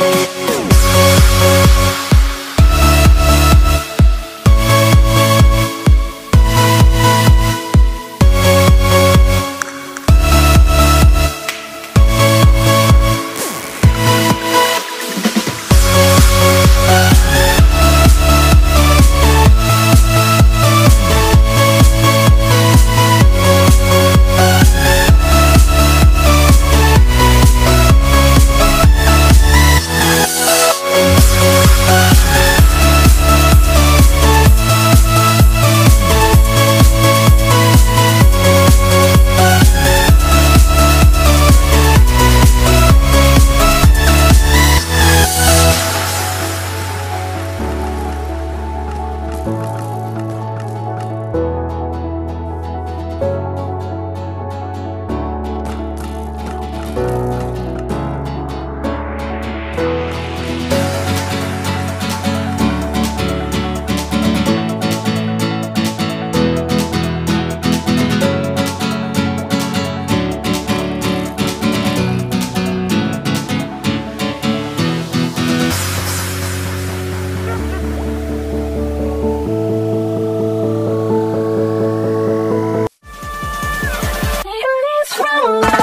Thank you.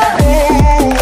worry.